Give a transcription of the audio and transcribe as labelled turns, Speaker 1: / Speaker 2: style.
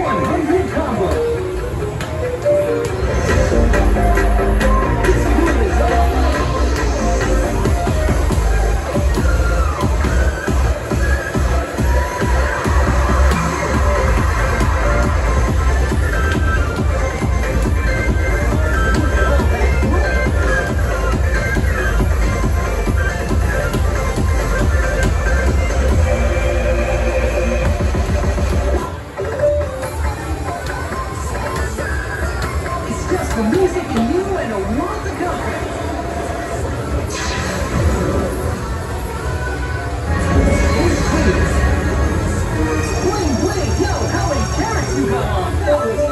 Speaker 1: one-hit combo. The music to you and a around the country. Bling, bling, yo, how many carats you got on?